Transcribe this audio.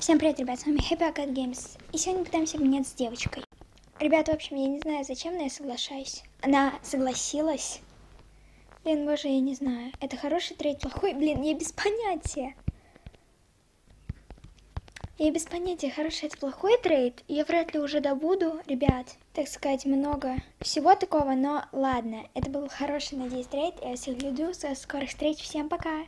Всем привет, ребят, с вами Happy Cat Games. И сегодня пытаемся гнет с девочкой. Ребята, в общем, я не знаю, зачем, но я соглашаюсь. Она согласилась. Блин, боже, я не знаю. Это хороший трейд, плохой? Блин, я без понятия. Я без понятия, хороший это плохой трейд. Я вряд ли уже добуду, ребят, так сказать, много всего такого, но ладно. Это был хороший, надеюсь, трейд. Я всех люблю, до скорых встреч, всем пока.